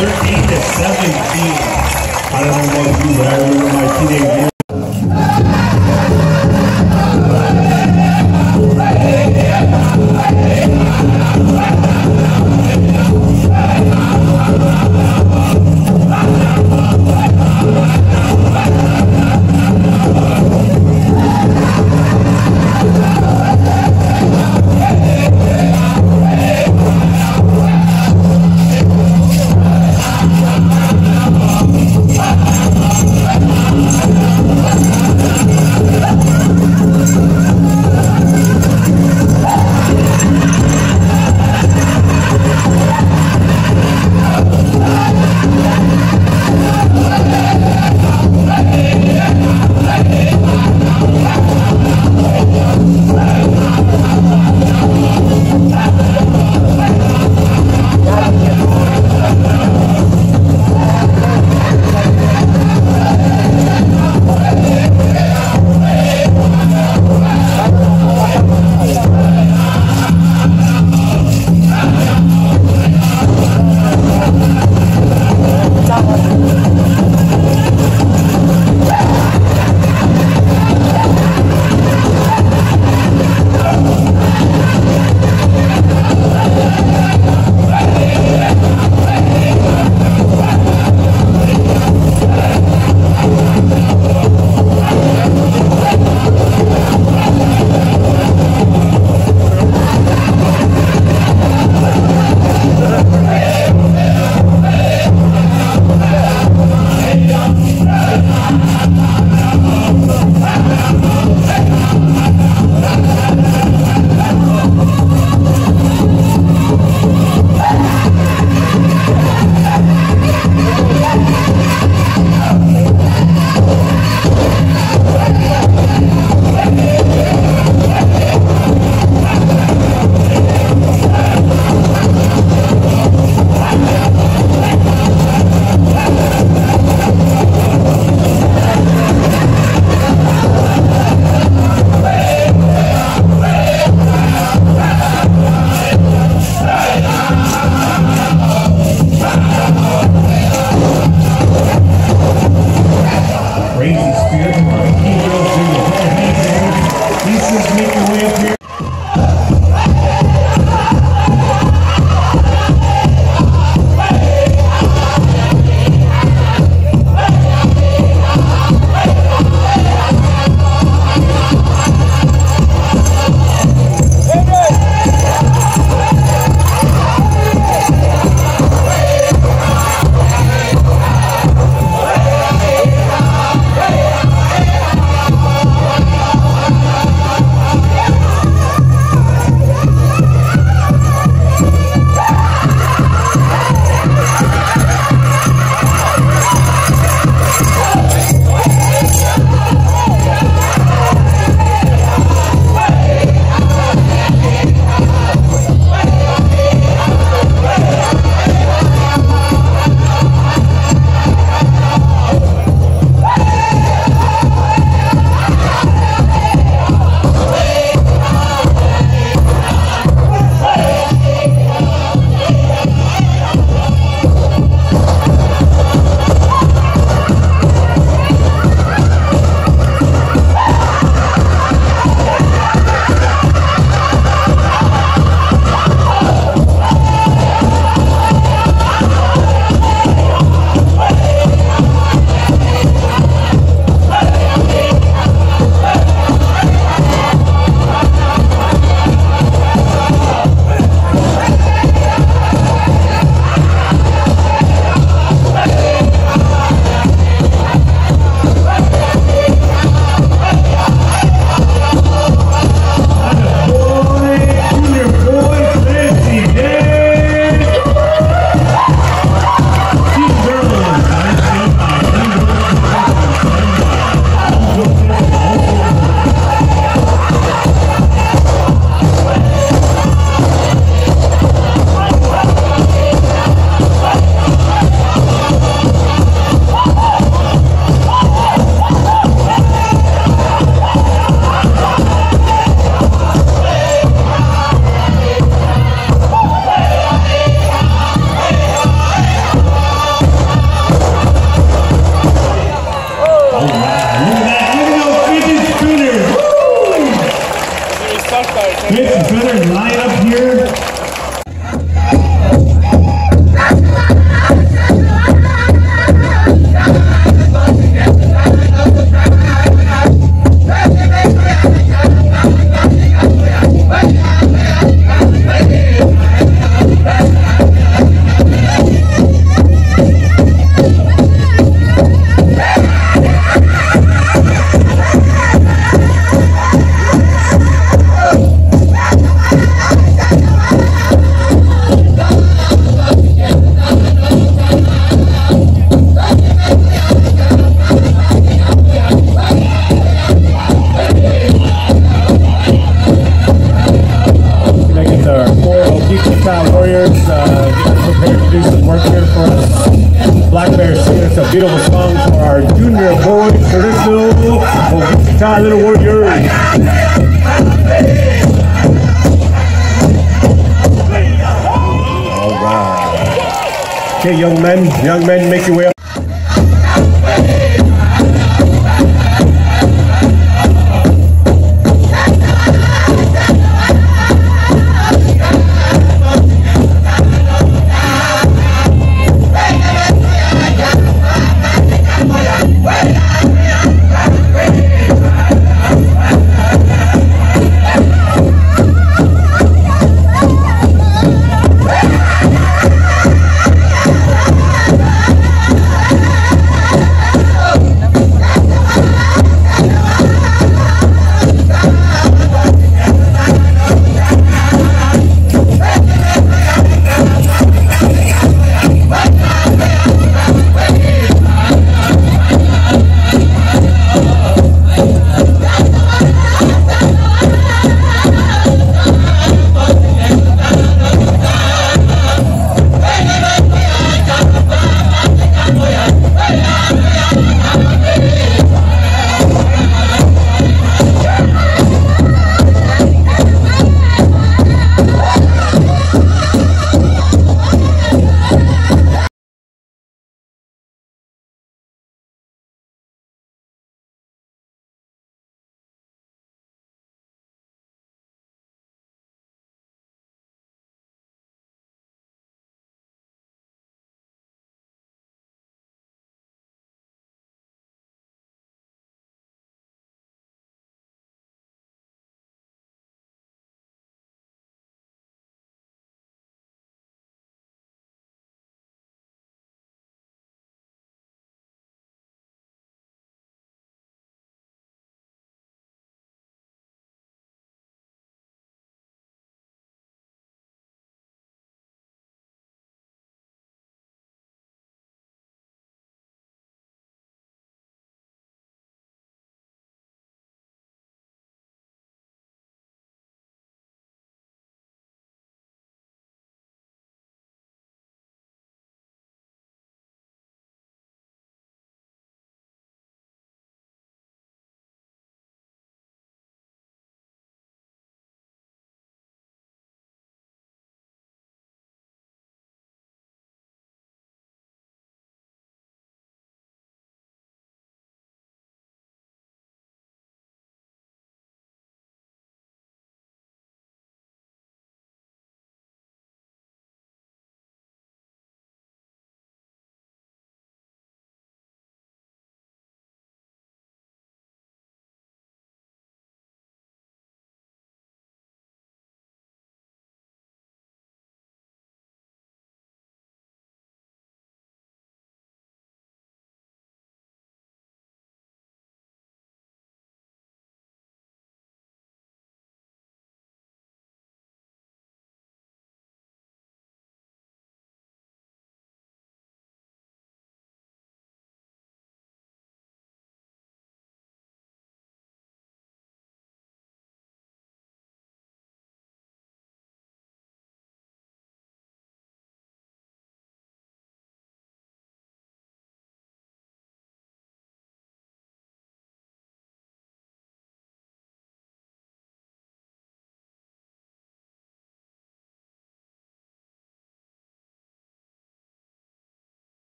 13 to 17. I don't know about you, but I remember my teenage years. Warriors. Okay, young men, young men, make your way up.